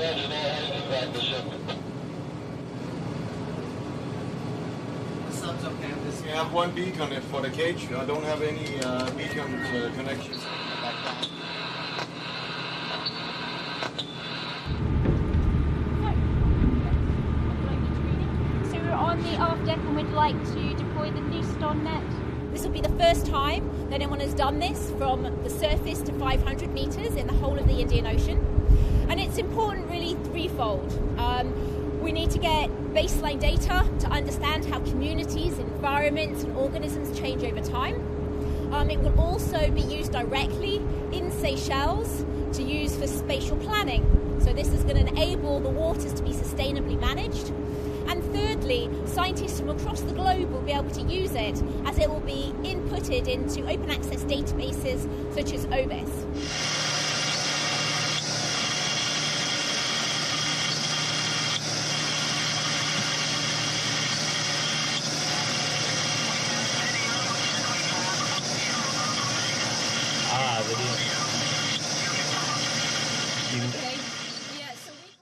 We have one beacon for the cage. I don't have any uh, beacon uh, connections. So we're on the aft deck and we'd like to deploy the Neuston net. This will be the first time that anyone has done this from the surface to 500 metres in the whole of the Indian Ocean. And it's important threefold. Um, we need to get baseline data to understand how communities, environments, and organisms change over time. Um, it will also be used directly in Seychelles to use for spatial planning. So, this is going to enable the waters to be sustainably managed. And thirdly, scientists from across the globe will be able to use it as it will be inputted into open access databases such as OBIS. Gini